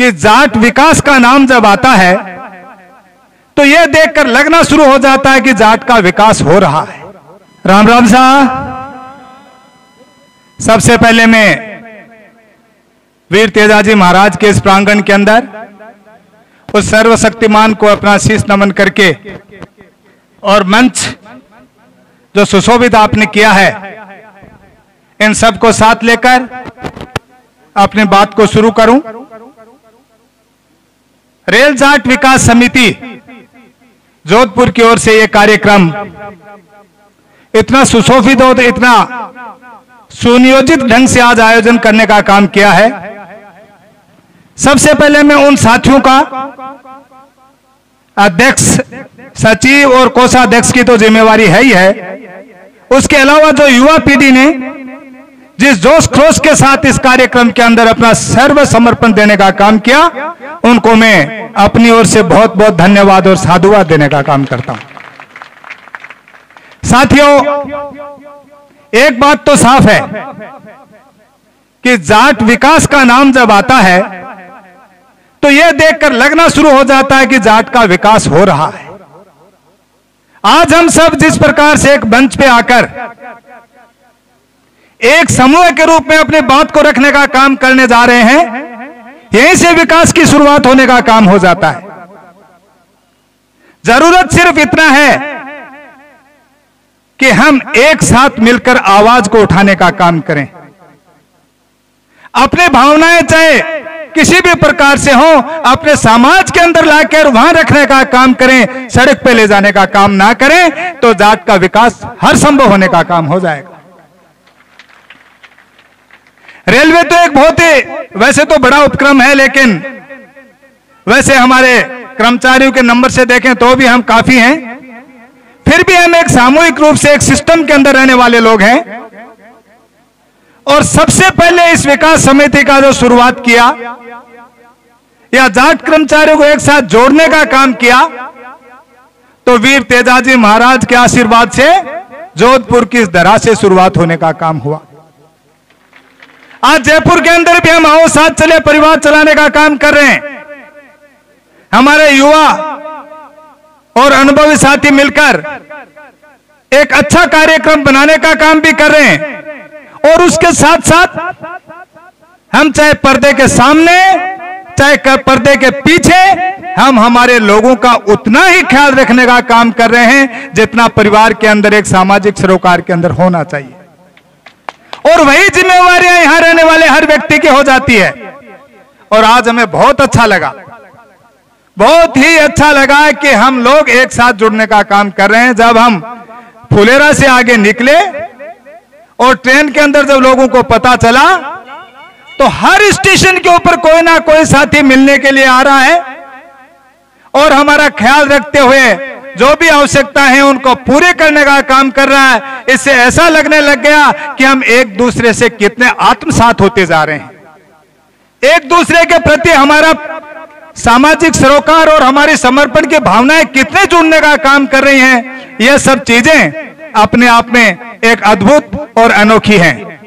कि जाट विकास का नाम जब आता है तो यह देखकर लगना शुरू हो जाता है कि जाट का विकास हो रहा है। राम राम साह सबसे पहले मैं वीर तेजाजी महाराज के इस प्रांगण के अंदर उस सर्वशक्तिमान को अपना शीश नमन करके और मंच जो सुशोभित आपने किया है, इन सबको साथ लेकर अपनी बात को शुरू करूँ। रेल जाट विकास समिति जोधपुर की ओर से यह कार्यक्रम इतना सुशोभित और इतना सुनियोजित ढंग से आज आयोजन करने का काम किया है। सबसे पहले मैं उन साथियों का अध्यक्ष, सचिव और कोषाध्यक्ष की तो जिम्मेवारी है ही है। उसके अलावा जो युवा पीढ़ी ने जिस जोश खरोश के साथ इस कार्यक्रम के अंदर अपना सर्व समर्पण देने का काम किया, उनको मैं अपनी ओर से बहुत बहुत धन्यवाद और साधुवाद देने का काम करता हूँ। साथियों, एक बात तो साफ़ है कि जाट विकास का नाम जब आता है तो यह देखकर लगना शुरू हो जाता है कि जाट का विकास हो रहा है। आज हम सब जिस प्रकार से एक मंच पे आकर एक समूह के रूप में अपने बात को रखने का काम करने जा रहे हैं, यहीं से विकास की शुरुआत होने का काम हो जाता है। ज़रूरत सिर्फ़ इतना है कि हम एक साथ मिलकर आवाज़ को उठाने का काम करें। अपने भावनाएँ चाहे किसी भी प्रकार से हो, अपने समाज के अंदर लाकर वहाँ रखने का काम करें, सड़क पे ले जाने का काम ना करें तो जात का विकास हर संभव होने का काम हो जाएगा। रेलवे तो एक बहुत ही, वैसे तो बड़ा उपक्रम है, लेकिन वैसे हमारे कर्मचारियों के नंबर से देखें तो भी हम काफ़ी हैं। फिर भी हम एक सामूहिक रूप से एक सिस्टम के अंदर रहने वाले लोग हैं। और सबसे पहले इस विकास समिति का जो शुरुआत किया, या जाट कर्मचारियों को एक साथ जोड़ने का काम किया तो वीर तेजाजी महाराज के आशीर्वाद से जोधपुर की इस दरा से शुरुआत होने का काम हुआ। आज जयपुर के अंदर भी हम आओ, साथ चले, परिवार चलाने का काम कर रहे हैं। हमारे युवा और अनुभवी साथी मिलकर एक अच्छा कार्यक्रम बनाने का काम भी कर रहे हैं। और उसके साथ साथ हम चाहे पर्दे के सामने, चाहे पर्दे के पीछे, हम हमारे लोगों का उतना ही ख्याल रखने का काम कर रहे हैं जितना परिवार के अंदर, एक सामाजिक सरोकार के अंदर होना चाहिए। और वही जिम्मेवारियाँ यहाँ रहने वाले हर व्यक्ति की हो जाती है। और आज हमें बहुत अच्छा लगा। बहुत ही अच्छा लगा कि हम लोग एक साथ जुड़ने का काम कर रहे हैं। जब हम फुलेरा से आगे निकले और ट्रेन के अंदर जब लोगों को पता चला तो हर स्टेशन के ऊपर कोई ना कोई साथी मिलने के लिए आ रहा है। और हमारा ख्याल रखते हुए जो भी आवश्यकता है उनको पूरे करने का काम कर रहा है। इससे ऐसा लगने लग गया कि हम एक दूसरे से कितने आत्मसात होते जा रहे हैं। एक दूसरे के प्रति हमारा सामाजिक सरोकार और हमारी समर्पण की भावनाएँ कितने जुड़ने का काम कर रही हैं, यह सब चीज़ें अपने आप में एक अद्भुत और अनोखी हैं।